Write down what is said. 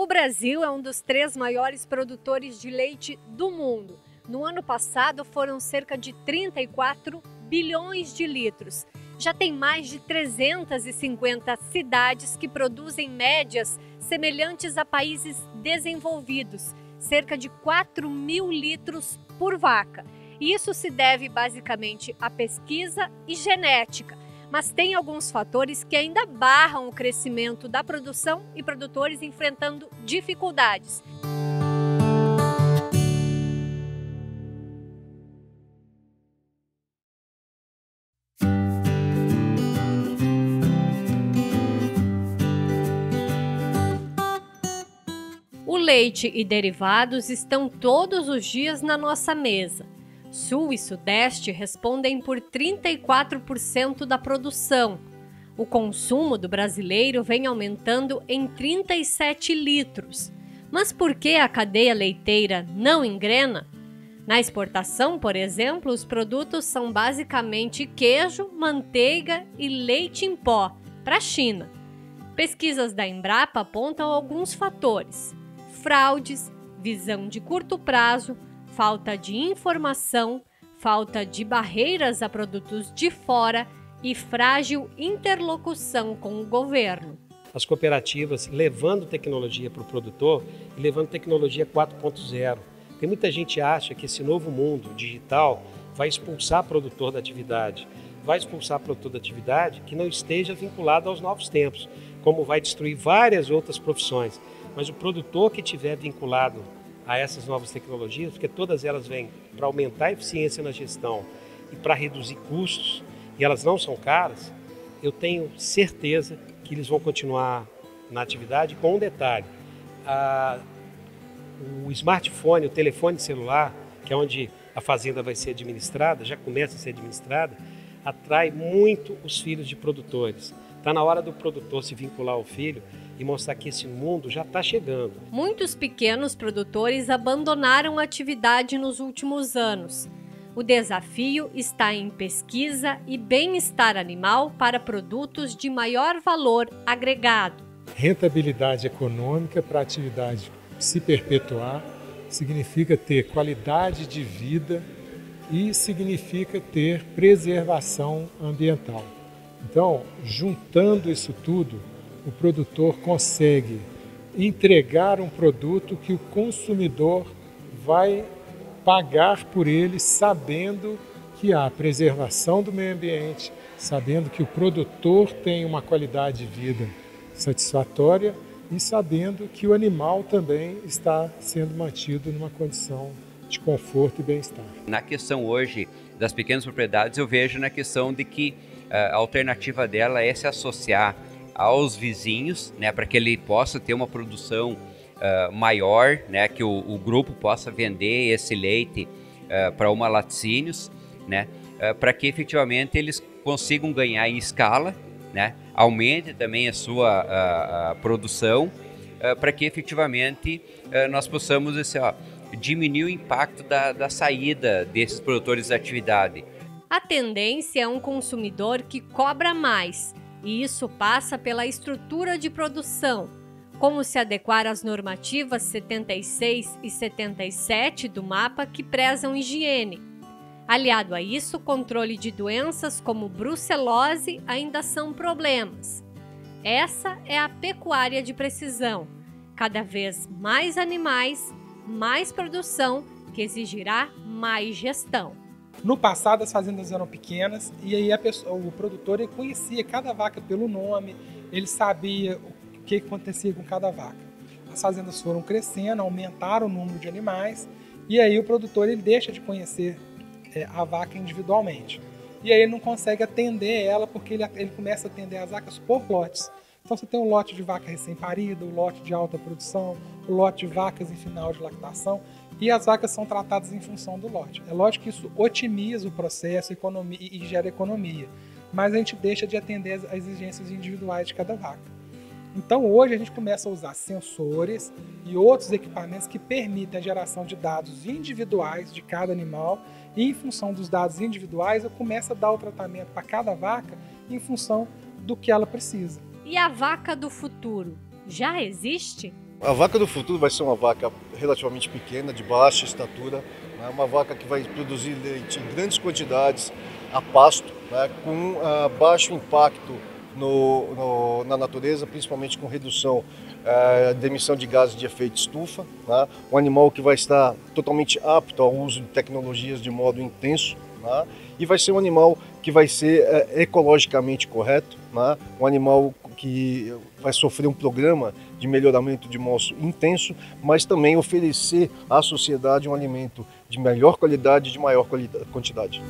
O Brasil é um dos três maiores produtores de leite do mundo. No ano passado foram cerca de 34 bilhões de litros. Já tem mais de 350 cidades que produzem médias semelhantes a países desenvolvidos, cerca de 4 mil litros por vaca. Isso se deve basicamente à pesquisa e genética mas tem alguns fatores que ainda barram o crescimento da produção e produtores enfrentando dificuldades. O leite e derivados estão todos os dias na nossa mesa. Sul e Sudeste respondem por 34% da produção. O consumo do brasileiro vem aumentando em 37 litros. Mas por que a cadeia leiteira não engrena? Na exportação, por exemplo, os produtos são basicamente queijo, manteiga e leite em pó para a China. Pesquisas da Embrapa apontam alguns fatores: fraudes, visão de curto prazo, falta de informação, falta de barreiras a produtos de fora e frágil interlocução com o governo. As cooperativas levando tecnologia para o produtor e levando tecnologia 4.0. Tem muita gente que acha que esse novo mundo digital vai expulsar o produtor da atividade, vai expulsar o produtor da atividade que não esteja vinculado aos novos tempos, como vai destruir várias outras profissões. Mas o produtor que tiver vinculado a essas novas tecnologias, porque todas elas vêm para aumentar a eficiência na gestão e para reduzir custos, e elas não são caras, eu tenho certeza que eles vão continuar na atividade com um detalhe. A, o smartphone, o telefone celular, que é onde a fazenda vai ser administrada, já começa a ser administrada, atrai muito os filhos de produtores. Está na hora do produtor se vincular ao filho e mostrar que esse mundo já está chegando. Muitos pequenos produtores abandonaram a atividade nos últimos anos. O desafio está em pesquisa e bem-estar animal para produtos de maior valor agregado. Rentabilidade econômica para a atividade se perpetuar significa ter qualidade de vida e significa ter preservação ambiental. Então, juntando isso tudo, o produtor consegue entregar um produto que o consumidor vai pagar por ele, sabendo que há preservação do meio ambiente, sabendo que o produtor tem uma qualidade de vida satisfatória e sabendo que o animal também está sendo mantido numa condição de conforto e bem-estar. Na questão hoje das pequenas propriedades, eu vejo na questão de que eh, a alternativa dela é se associar aos vizinhos, né, para que ele possa ter uma produção uh, maior, né, que o, o, grupo possa vender esse leite uh, para uma laticínios, né, uh, para que efetivamente eles consigam ganhar em escala, né, aumente também a sua produção, para que efetivamente nós possamos esse, ó, diminuir o impacto da, da saída desses produtores da atividade. A tendência é um consumidor que cobra mais e isso passa pela estrutura de produção, como se adequar às normativas 76 e 77 do mapa que prezam higiene. Aliado a isso, controle de doenças como brucelose ainda são problemas. Essa é a pecuária de precisão. Cada vez mais animais, mais produção, que exigirá mais gestão. No passado as fazendas eram pequenas e aí pessoa, o produtor conhecia cada vaca pelo nome, ele sabia o que acontecia com cada vaca. As fazendas foram crescendo, aumentaram o número de animais e aí o produtor ele deixa de conhecer é, a vaca individualmente. E aí ele não consegue atender ela porque ele, ele começa a atender as vacas por lotes. Então você tem um lote de vaca recém-parida, um lote de alta produção, um lote de vacas em final de lactação e as vacas são tratadas em função do lote. É lógico que isso otimiza o processo economia, e gera economia, mas a gente deixa de atender as exigências individuais de cada vaca. Então hoje a gente começa a usar sensores e outros equipamentos que permitem a geração de dados individuais de cada animal e em função dos dados individuais eu começo a dar o tratamento para cada vaca em função do que ela precisa. E a vaca do futuro já existe? A vaca do futuro vai ser uma vaca relativamente pequena, de baixa estatura, né? uma vaca que vai produzir leite em grandes quantidades a pasto, né? com uh, baixo impacto no, no, na natureza, principalmente com redução uh, de emissão de gases de efeito estufa. Né? Um animal que vai estar totalmente apto ao uso de tecnologias de modo intenso. Né? E vai ser um animal que vai ser uh, ecologicamente correto, né? um animal que vai sofrer um programa de melhoramento de moço intenso, mas também oferecer à sociedade um alimento de melhor qualidade e de maior quantidade.